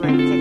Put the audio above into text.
Czekaj,